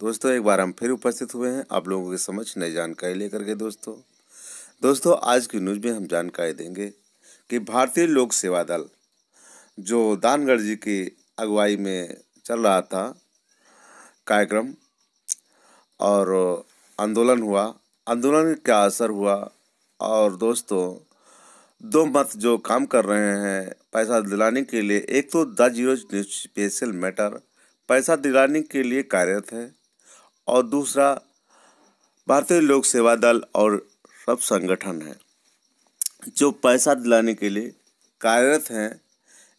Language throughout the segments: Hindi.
दोस्तों, एक बार हम फिर उपस्थित हुए हैं आप लोगों के समझ नई जानकारी लेकर के दोस्तों। दोस्तों, आज की न्यूज़ में हम जानकारी देंगे कि भारतीय लोक सेवा दल, जो दानगढ़ जी की अगुवाई में चल रहा था कार्यक्रम और आंदोलन हुआ, आंदोलन क्या असर हुआ और दोस्तों, दो मत जो काम कर रहे हैं, पैसा दिलाने के लिए, एक तो द ज़ीरो स्पेशल मैटर, पैसा दिलाने के लिए कार्यरत है। और दूसरा, भारतीय लोक सेवा दल और सब संगठन है, जो पैसा दिलाने के लिए कार्यरत हैं।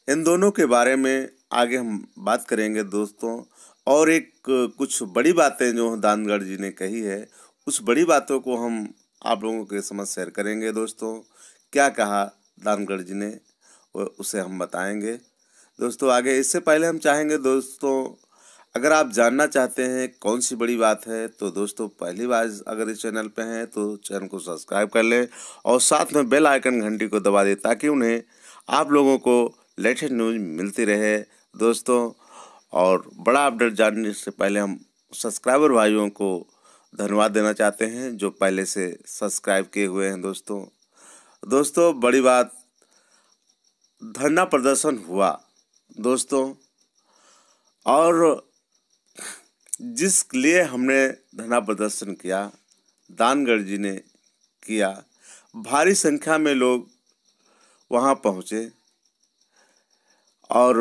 इन दोनों के बारे में आगे हम बात करेंगे दोस्तों। और एक कुछ बड़ी बातें जो दानगढ़ जी ने कही है, उस बड़ी बातों को हम आप लोगों के समझ शेयर करेंगे दोस्तों। क्या कहा दानगढ़ जी ने उसे हम बताएँगे। दोस्तों, आगे इससे पहले हम चाहेंगे दोस्तों अगर आप जानना चाहते हैं कौन सी बड़ी बात है तो दोस्तों पहली बार अगर इस चैनल पे हैं तो चैनल को सब्सक्राइब कर लें और साथ में बेल आइकन घंटी को दबा दें ताकि उन्हें आप लोगों को लेटेस्ट न्यूज़ मिलती रहे। दोस्तों, और बड़ा अपडेट जानने से पहले हम सब्सक्राइबर भाइयों को धन्यवाद देना चाहते हैं जो पहले से सब्सक्राइब किए हुए हैं दोस्तों। दोस्तों, बड़ी बात, धरना प्रदर्शन हुआ। दोस्तों, और जिस लिए हमने धरना प्रदर्शन किया, दानगढ़ जी ने किया, भारी संख्या में लोग वहाँ पहुँचे और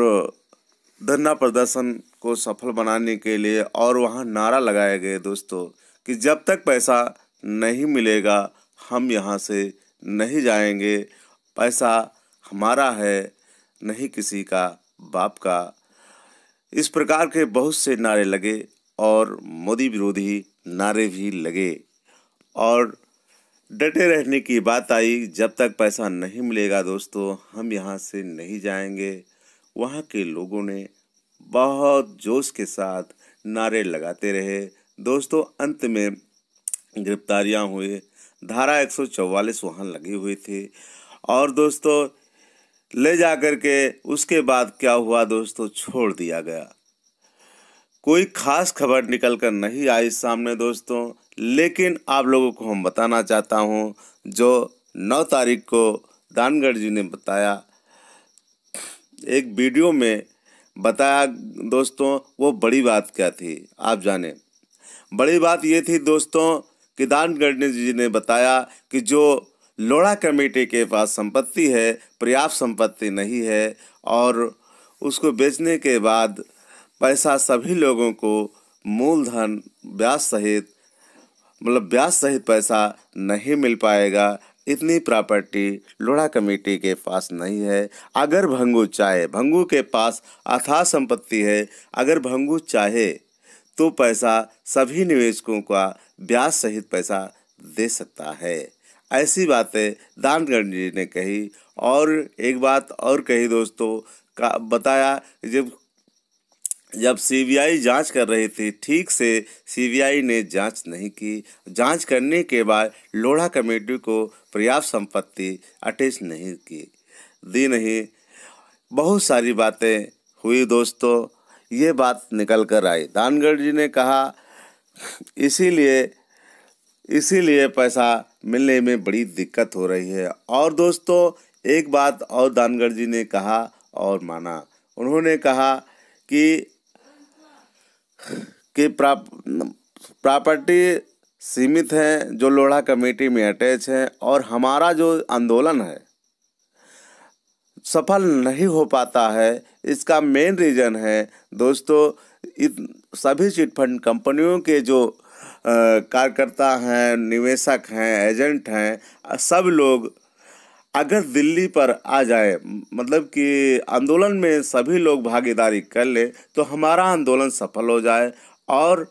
धरना प्रदर्शन को सफल बनाने के लिए और वहाँ नारा लगाए गए दोस्तों कि जब तक पैसा नहीं मिलेगा, हम यहाँ से नहीं जाएँगे। पैसा हमारा है, नहीं किसी का, बाप का। इस प्रकार के बहुत से नारे लगे। और मोदी विरोधी नारे भी लगे। और डटे रहने की बात आई, जब तक पैसा नहीं मिलेगा दोस्तों, हम यहाँ से नहीं जाएँगे। वहाँ के लोगों ने बहुत जोश के साथ नारे लगाते रहे। दोस्तों, अंत में गिरफ्तारियाँ हुए। धारा 144 वहाँ लगी हुई थी। और दोस्तों, ले जा कर के उसके बाद क्या हुआ दोस्तों? छोड़ दिया गया। कोई खास खबर निकल कर नहीं आई सामने दोस्तों, लेकिन आप लोगों को हम बताना चाहता हूँ, जो नौ तारीख को दानगढ़ जी ने बताया। एक वीडियो में बताया दोस्तों, वो बड़ी बात क्या थी, आप जाने। बड़ी बात ये थी दोस्तों, कि दानगढ़ जी ने बताया कि जो लोड़ा कमेटी के पास संपत्ति है, पर्याप्त संपत्ति नहीं है, और उसको बेचने के बाद पैसा सभी लोगों को मूलधन, ब्याज सहित मतलब ब्याज सहित पैसा नहीं मिल पाएगा। इतनी प्रॉपर्टी लोढ़ा कमेटी के पास नहीं है। अगर भंगू चाहे, भंगू के पास अथाह संपत्ति है। अगर भंगू चाहे तो पैसा सभी निवेशकों का ब्याज सहित पैसा दे सकता है। ऐसी बातें दानगढ़ जी ने कही। और एक बात और कही दोस्तों, का बताया, जब जब सीबीआई जाँच कर रही थी, ठीक से सीबीआई ने जाँच नहीं की। जाँच करने के बाद लोढ़ा कमेटी को पर्याप्त संपत्ति अटैच नहीं की। दी नहीं। बहुत सारी बातें हुई दोस्तों। ये बात निकल कर आई। दानगढ़ जी ने कहा, इसीलिए इसीलिए पैसा मिलने में बड़ी दिक्कत हो रही है। और दोस्तों, एक बात और दानगढ़ जी ने कहा और माना। उन्होंने कहा कि कि प्रॉपर्टी सीमित हैं, जो लोढ़ा कमेटी में अटैच हैं, और हमारा जो आंदोलन है, सफल नहीं हो पाता है, इसका मेन रीज़न है, दोस्तों, इत, सभी चिट फंड कंपनियों के जो कार्यकर्ता हैं, निवेशक हैं, एजेंट हैं, सब लोग अगर दिल्ली पर आ जाए मतलब कि आंदोलन में सभी लोग भागीदारी कर ले तो हमारा आंदोलन सफल हो जाए। और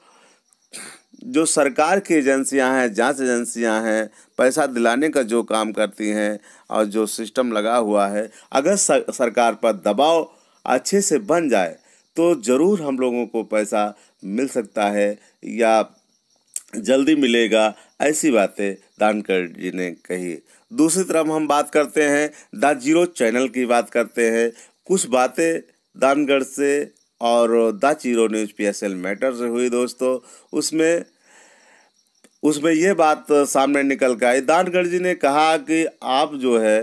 जो सरकार की एजेंसियाँ हैं, जाँच एजेंसियाँ हैं, पैसा दिलाने का जो काम करती हैं और जो सिस्टम लगा हुआ है, अगर सरकार पर दबाव अच्छे से बन जाए तो ज़रूर हम लोगों को पैसा मिल सकता है या जल्दी मिलेगा, ऐसी बातें दानकर जी ने कही। दूसरी तरफ़ हम बात करते हैं द ज़ीरो चैनल की बात करते हैं। कुछ बातें दानगढ़ से और the zero news P S L matter से हुई दोस्तों। उसमें उसमें ये बात सामने निकल के आई। दानगढ़ जी ने कहा कि आप जो है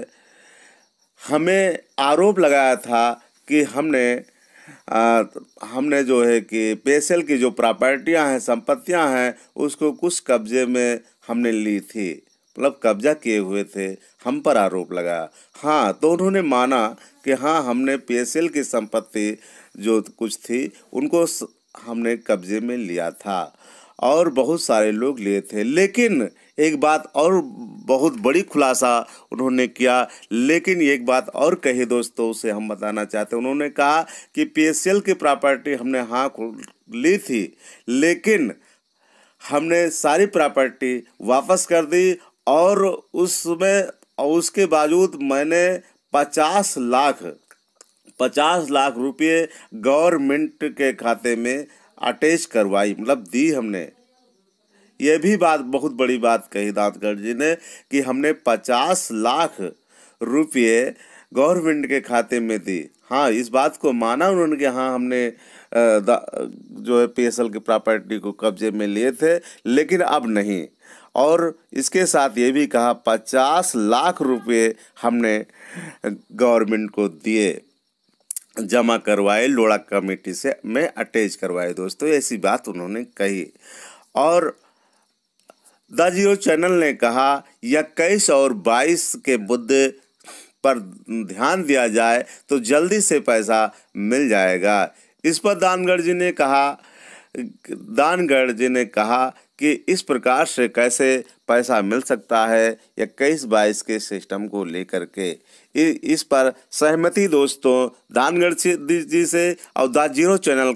हमें आरोप लगाया था कि हमने आ, हमने जो है कि पेशल की जो प्रॉपर्टियाँ हैं संपत्तियाँ हैं उसको कुछ कब्जे में हमने ली थी। मतलब कब्जा किए हुए थे, हम पर आरोप लगाया हाँ तो उन्होंने माना कि हाँ हमने पेशल की संपत्ति जो कुछ थी, उनको हमने कब्जे में लिया था और बहुत सारे लोग लिए थे। लेकिन एक बात और बहुत बड़ी खुलासा उन्होंने किया। लेकिन एक बात और कही दोस्तों उसे हम बताना चाहते हैं। उन्होंने कहा कि पीएसएल की प्रॉपर्टी हमने हाँ ली थी, लेकिन हमने सारी प्रॉपर्टी वापस कर दी और उसमें और उसके बावजूद मैंने पचास लाख पचास लाख रुपये गवर्नमेंट के खाते में अटैच करवाई मतलब दी हमने। ये भी बात, बहुत बड़ी बात कही दांतगढ़ जी ने, कि हमने पचास लाख रुपये गवर्नमेंट के खाते में दी। हाँ इस बात को माना उन्होंने कि हाँ हमने जो है पीएसएल की प्रॉपर्टी को कब्जे में लिए थे, लेकिन अब नहीं। और इसके साथ ये भी कहा, पचास लाख रुपए हमने गवर्नमेंट को दिए, जमा करवाए, लोड़ा कमेटी से में अटैच करवाए दोस्तों, ऐसी बात उन्होंने कही। और द जियो चैनल ने कहा, इक्कीस और बाईस के मुद्दे पर ध्यान दिया जाए तो जल्दी से पैसा मिल जाएगा। इस पर दानगढ़ जी ने कहा, दानगढ़ जी ने कहा कि इस प्रकार से कैसे पैसा मिल सकता है इक्कीस बाईस के सिस्टम को लेकर के। इस पर सहमति दोस्तों, दानगढ़ जी से और द ज़ीरो चैनल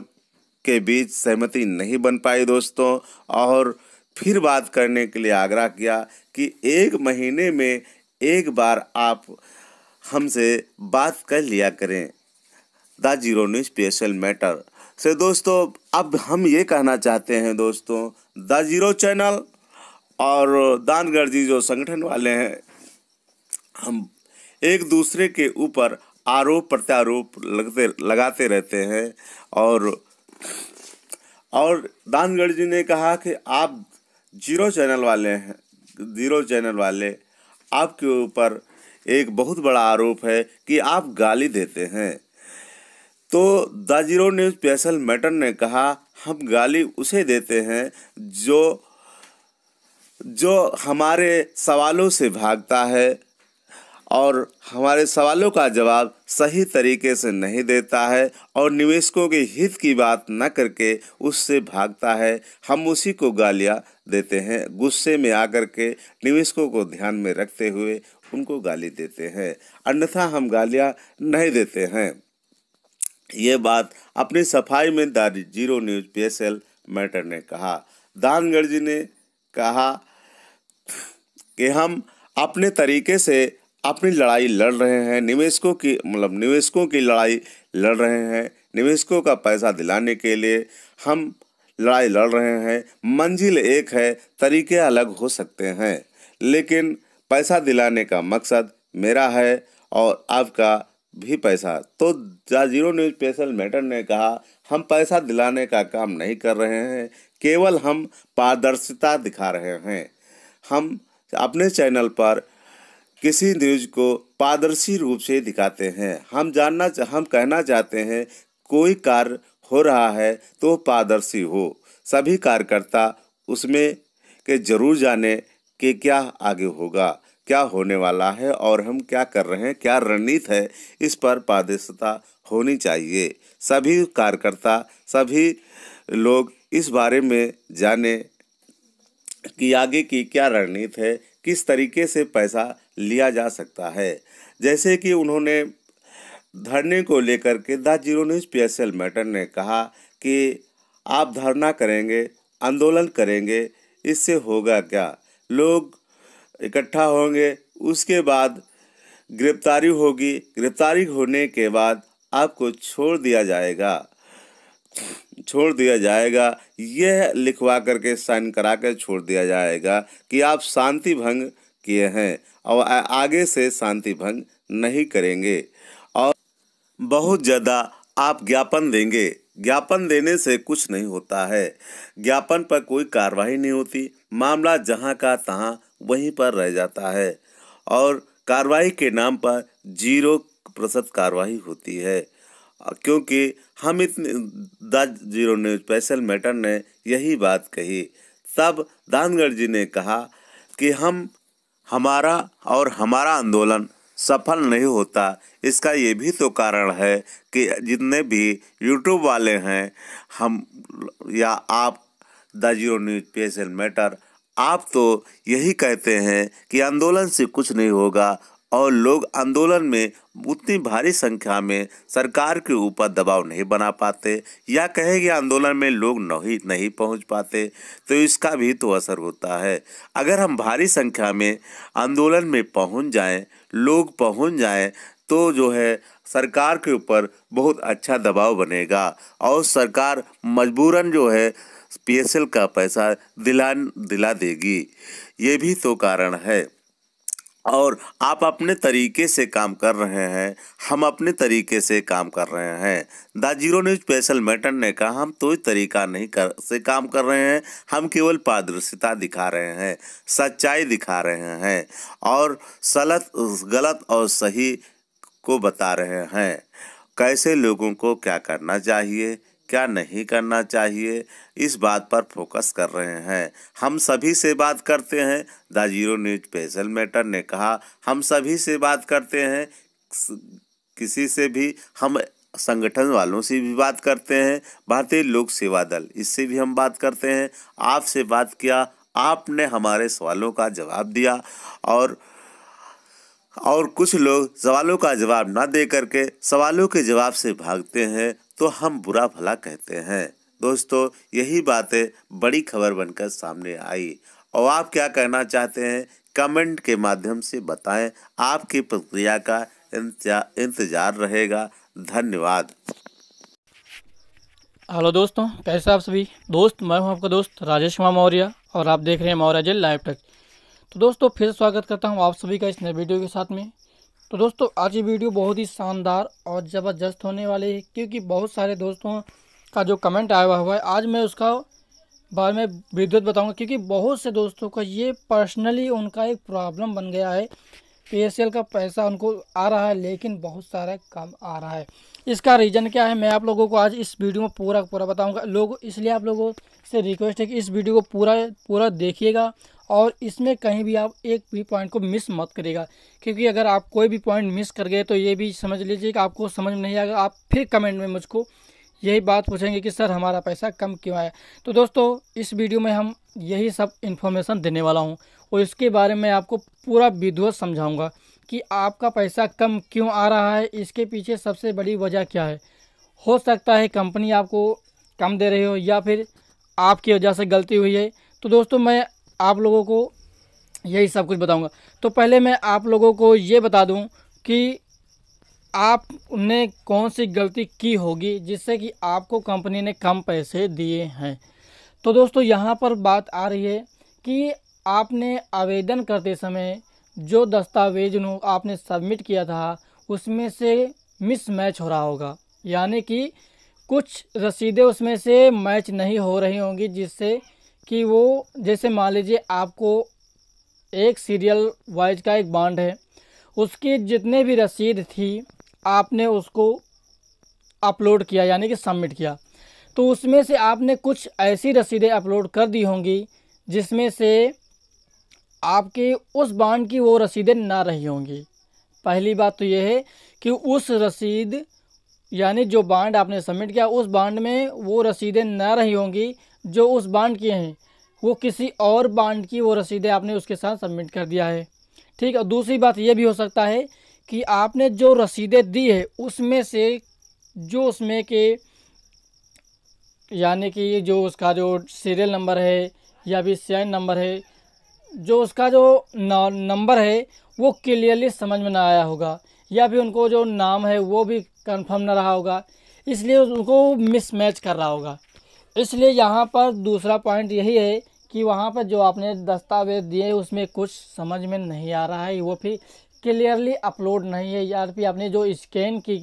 के बीच सहमति नहीं बन पाई दोस्तों। और फिर बात करने के लिए आग्रह किया कि एक महीने में एक बार आप हमसे बात कर लिया करें। The zero news special matter से दोस्तों, अब हम ये कहना चाहते हैं दोस्तों द ज़ीरो चैनल और दानगढ़ जी जो संगठन वाले हैं, हम एक दूसरे के ऊपर आरोप प्रत्यारोप लगते, लगाते रहते हैं। और और दानगढ़ जी ने कहा कि आप ज़ीरो चैनल वाले हैं, ज़ीरो चैनल वाले, आपके ऊपर एक बहुत बड़ा आरोप है कि आप गाली देते हैं। तो the zero news special matter ने कहा हम गाली उसे देते हैं जो जो हमारे सवालों से भागता है और हमारे सवालों का जवाब सही तरीके से नहीं देता है और निवेशकों के हित की बात न करके उससे भागता है। हम उसी को गालियाँ देते हैं। गुस्से में आकर के निवेशकों को ध्यान में रखते हुए उनको गाली देते हैं। अन्यथा हम गालियाँ नहीं देते हैं। ये बात अपनी सफ़ाई में दारी ज़ीरो न्यूज़ पीएसएल मैटर ने कहा। दानगढ़ जी ने कहा कि हम अपने तरीके से अपनी लड़ाई लड़ रहे हैं, निवेशकों की मतलब निवेशकों की लड़ाई लड़ रहे हैं, निवेशकों का पैसा दिलाने के लिए हम लड़ाई लड़ रहे हैं, मंजिल एक है, तरीके अलग हो सकते हैं, लेकिन पैसा दिलाने का मकसद मेरा है और आपका भी पैसा। तो ज़ीरो न्यूज़ स्पेशल मैटर ने कहा, हम पैसा दिलाने का काम नहीं कर रहे हैं, केवल हम पारदर्शिता दिखा रहे हैं। हम अपने चैनल पर किसी न्यूज़ को पारदर्शी रूप से दिखाते हैं। हम जानना हम कहना चाहते हैं, कोई कार्य हो रहा है तो पारदर्शी हो। सभी कार्यकर्ता उसमें के ज़रूर जाने कि क्या आगे होगा। क्या होने वाला है और हम क्या कर रहे हैं, क्या रणनीति है, इस पर पारदर्शिता होनी चाहिए। सभी कार्यकर्ता, सभी लोग इस बारे में जाने कि आगे की क्या रणनीति है, किस तरीके से पैसा लिया जा सकता है। जैसे कि उन्होंने धरने को लेकर के the zero news P S L matter ने कहा कि आप धरना करेंगे, आंदोलन करेंगे, इससे होगा क्या? लोग इकट्ठा होंगे। उसके बाद गिरफ्तारी होगी। गिरफ्तारी होने के बाद आपको छोड़ दिया जाएगा। छोड़ दिया जाएगा। यह लिखवा करके साइन करा कर छोड़ दिया जाएगा कि आप शांति भंग किए हैं और आगे से शांति भंग नहीं करेंगे। और बहुत ज़्यादा आप ज्ञापन देंगे। ज्ञापन देने से कुछ नहीं होता है। ज्ञापन पर कोई कार्रवाई नहीं होती। मामला जहाँ का तहां वहीं पर रह जाता है और कार्रवाई के नाम पर ज़ीरो प्रतिशत कार्रवाई होती है। क्योंकि हम इतने, the zero news special matter ने यही बात कही। तब दानगढ़ जी ने कहा कि हम, हमारा और हमारा आंदोलन सफल नहीं होता। इसका ये भी तो कारण है कि जितने भी यूट्यूब वाले हैं, हम, या आप, the zero news special matter आप तो यही कहते हैं कि आंदोलन से कुछ नहीं होगा और लोग आंदोलन में उतनी भारी संख्या में सरकार के ऊपर दबाव नहीं बना पाते या कहे कि आंदोलन में लोग नहीं नहीं पहुँच पाते तो इसका भी तो असर होता है। अगर हम भारी संख्या में आंदोलन में पहुँच जाएँ, लोग पहुँच जाएँ तो जो है सरकार के ऊपर बहुत अच्छा दबाव बनेगा और सरकार मजबूरन जो है पीएसएल का पैसा दिला दिला देगी। ये भी तो कारण है। और आप अपने तरीके से काम कर रहे हैं, हम अपने तरीके से काम कर रहे हैं। The zero news special matter ने कहा, हम तो तरीका नहीं कर, से काम कर रहे हैं, हम केवल पारदर्शिता दिखा रहे हैं, सच्चाई दिखा रहे हैं, और सलत, गलत और सही को बता रहे हैं। कैसे लोगों को क्या करना चाहिए? क्या नहीं करना चाहिए? इस बात पर फोकस कर रहे हैं। हम सभी से बात करते हैं। The zero news special matter ने कहा, हम सभी से बात करते हैं। किसी से भी हम संगठन वालों से भी बात करते हैं। भारतीय लोक सेवा दल, इससे भी हम बात करते हैं। आपसे बात किया, आपने हमारे सवालों का जवाब दिया और और कुछ लोग सवालों का जवाब ना दे करके सवालों के जवाब से भागते हैं। तो हम बुरा भला कहते हैं। दोस्तों, यही बातें बड़ी खबर बनकर सामने आई। और आप क्या कहना चाहते हैं? कमेंट के माध्यम से बताएँ। आपकी प्रक्रिया का इंतज़ार रहेगा। धन्यवाद। हेलो दोस्तों, कैसे आप सभी? दोस्त, मैं हूँ आपका दोस्त राजेश कुमार मौर्य और आप देख रहे हैं मौर्य जेल लाइव टेक। तो दोस्तों, फिर स्वागत करता हूँ आप सभी का इस नए वीडियो के साथ में। तो दोस्तों, आज ये वीडियो बहुत ही शानदार और ज़बरदस्त होने वाली है, क्योंकि बहुत सारे दोस्तों का जो कमेंट आया हुआ है, आज मैं उसका बारे में विद्युत बताऊँगा, क्योंकि बहुत से दोस्तों का ये पर्सनली उनका एक प्रॉब्लम बन गया है। पीएसएल का पैसा उनको आ रहा है, लेकिन बहुत सारा कम आ रहा है। इसका रीज़न क्या है, मैं आप लोगों को आज इस वीडियो में पूरा पूरा बताऊँगा। लोग, इसलिए आप लोगों से रिक्वेस्ट है कि इस वीडियो को पूरा पूरा देखिएगा और इसमें कहीं भी आप एक भी पॉइंट को मिस मत करेगा क्योंकि अगर आप कोई भी पॉइंट मिस कर गए तो ये भी समझ लीजिए कि आपको समझ में नहीं आएगा। आप फिर कमेंट में मुझको यही बात पूछेंगे कि, सर, हमारा पैसा कम क्यों आया? तो दोस्तों, इस वीडियो में हम यही सब इन्फॉर्मेशन देने वाला हूँ। और इसके बारे में आपको पूरा विधिवत समझाऊँगा कि आपका पैसा कम क्यों आ रहा है। इसके पीछे सबसे बड़ी वजह क्या है? हो सकता है कंपनी आपको कम दे रही हो या फिर आपकी वजह से गलती हुई है। तो दोस्तों, मैं आप लोगों को यही सब कुछ बताऊँगा। तो पहले मैं आप लोगों को ये बता दूँ कि आपने कौन सी गलती की होगी जिससे कि आपको कंपनी ने कम पैसे दिए हैं। तो दोस्तों, यहाँ पर बात आ रही है कि आपने आवेदन करते समय जो दस्तावेज़ आपने सबमिट किया था, उसमें से मिस मैच हो रहा होगा। यानी कि कुछ रसीदें उसमें से मैच नहीं हो रही होंगी, जिससे कि वो, जैसे मान लीजिए आपको एक सीरियल वाइज का एक बॉन्ड है, उसकी जितने भी रसीद थी, आपने उसको अपलोड किया, यानी कि सबमिट किया। तो उसमें से आपने कुछ ऐसी रसीदें अपलोड कर दी होंगी, जिसमें से आपके उस बॉन्ड की वो रसीदें ना रही होंगी। पहली बात तो ये है कि उस रसीद, यानी जो बॉन्ड आपने सबमिट किया, उस बॉन्ड में वो रसीदें ना रही होंगी जो उस बांड की हैं, वो किसी और बांड की वो रसीदें आपने उसके साथ सबमिट कर दिया है। ठीक है दूसरी बात ये भी हो सकता है कि आपने जो रसीदें दी है, उसमें से, जो उसमें के, यानी कि जो उसका जो सीरियल नंबर है, या भी सैन नंबर है, जो उसका जो नंबर है, वो क्लियरली समझ में ना आया होगा, या फिर उनको जो नाम है, वो भी कंफर्म ना रहा होगा, इसलिए उनको मिसमैच कर रहा होगा। इसलिए यहाँ पर दूसरा पॉइंट यही है कि वहाँ पर जो आपने दस्तावेज़ दिए उसमें कुछ समझ में नहीं आ रहा है। वो फिर क्लियरली अपलोड नहीं है। या फिर आपने जो स्कैन की,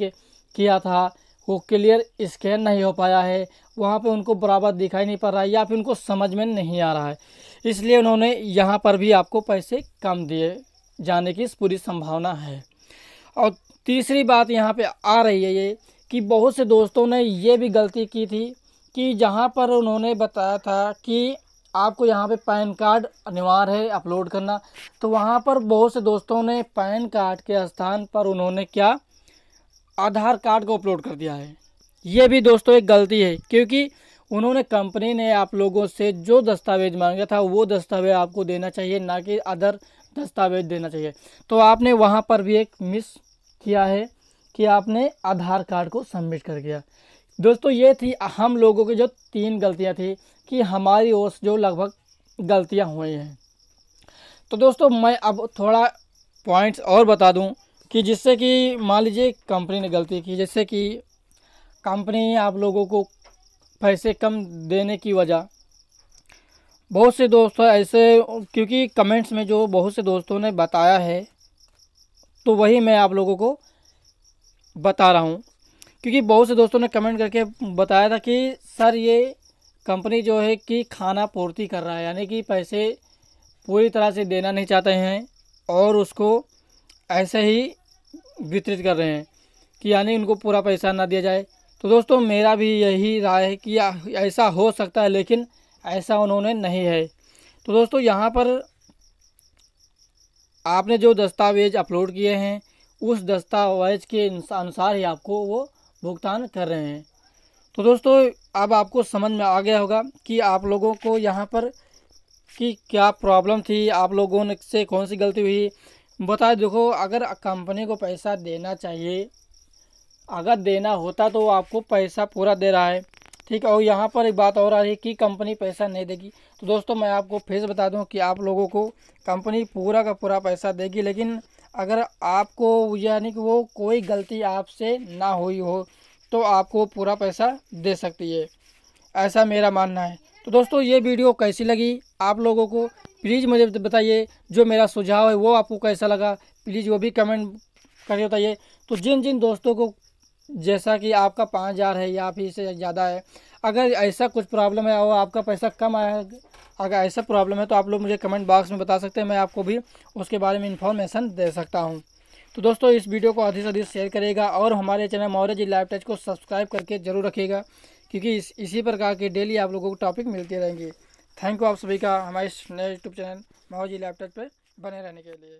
किया था, वो क्लियर स्कैन नहीं हो पाया है। वहाँ पे उनको बराबर दिखाई नहीं पड़ रहा है या फिर उनको समझ में नहीं आ रहा है। इसलिए उन्होंने यहाँ पर भी आपको पैसे कम दिए जाने की पूरी संभावना है। और तीसरी बात यहाँ पे आ रही है ये कि बहुत से दोस्तों ने ये भी गलती की थी कि जहाँ पर उन्होंने बताया था कि आपको यहाँ पे पैन कार्ड अनिवार्य है अपलोड करना तो वहाँ पर बहुत से दोस्तों ने पैन कार्ड के स्थान पर उन्होंने क्या? आधार कार्ड को अपलोड कर दिया है। ये भी दोस्तों एक गलती है, क्योंकि उन्होंने कंपनी ने आप लोगों से जो दस्तावेज़ मांगा था, वो दस्तावेज़ आपको देना चाहिए, ना कि अदर दस्तावेज़ देना चाहिए। तो आपने वहाँ पर भी एक मिस किया है कि आपने आधार कार्ड को सबमिट कर दिया। दोस्तों, ये थी हम लोगों की जो तीन गलतियाँ थी कि हमारी ओर से जो लगभग गलतियाँ हुई हैं। तो दोस्तों, मैं अब थोड़ा पॉइंट्स और बता दूँ कि जिससे कि मान लीजिए कंपनी ने गलती की जैसे कि कंपनी आप लोगों को पैसे कम देने की वजह। बहुत से दोस्तों ऐसे, क्योंकि कमेंट्स में जो बहुत से दोस्तों ने बताया है तो वही मैं आप लोगों को बता रहा हूँ। क्योंकि बहुत से दोस्तों ने कमेंट करके बताया था कि, सर, ये कंपनी जो है कि खाना पूर्ति कर रहा है, यानी कि पैसे पूरी तरह से देना नहीं चाहते हैं और उसको ऐसे ही वितरित कर रहे हैं कि यानी उनको पूरा पैसा ना दिया जाए। तो दोस्तों, मेरा भी यही राय है कि ऐसा हो सकता है, लेकिन ऐसा उन्होंने नहीं है। तो दोस्तों, यहाँ पर आपने जो दस्तावेज़ अपलोड किए हैं, उस दस्तावेज़ के अनुसार ही आपको वो भुगतान कर रहे हैं। तो दोस्तों, अब आपको समझ में आ गया होगा कि आप लोगों को यहाँ पर कि क्या प्रॉब्लम थी, आप लोगों ने से कौन सी गलती हुई। बताए देखो, अगर कंपनी को पैसा देना चाहिए, अगर देना होता तो आपको पैसा पूरा दे रहा है। ठीक है, और यहाँ पर एक बात और आ रही है कि कंपनी पैसा नहीं देगी। तो दोस्तों, मैं आपको फिर बता दूँ कि आप लोगों को कंपनी पूरा का पूरा पैसा देगी, लेकिन अगर आपको यानी कि वो कोई गलती आपसे ना हुई हो तो आपको पूरा पैसा दे सकती है। ऐसा मेरा मानना है। तो दोस्तों, ये वीडियो कैसी लगी आप लोगों को? प्लीज़ मुझे बताइए, जो मेरा सुझाव है वो आपको कैसा लगा? प्लीज़ वो भी कमेंट करके बताइए। तो जिन जिन दोस्तों को जैसा कि आपका पाँच हज़ार है या फिर इससे ज़्यादा है अगर ऐसा कुछ प्रॉब्लम है और आपका पैसा कम आया अगर ऐसा प्रॉब्लम है तो आप लोग मुझे कमेंट बॉक्स में बता सकते हैं, मैं आपको भी उसके बारे में इन्फॉर्मेशन दे सकता हूँ। तो दोस्तों, इस वीडियो को अधिक से अधिक शेयर करेगा और हमारे channel Maurya ji live touch को सब्सक्राइब करके ज़रूर रखिएगा, क्योंकि इस, इसी प्रकार के डेली आप लोगों को टॉपिक मिलते रहेंगे। थैंक यू आप सभी का, हमारे नए YouTube channel Maurya ji live touch पर बने रहने के लिए।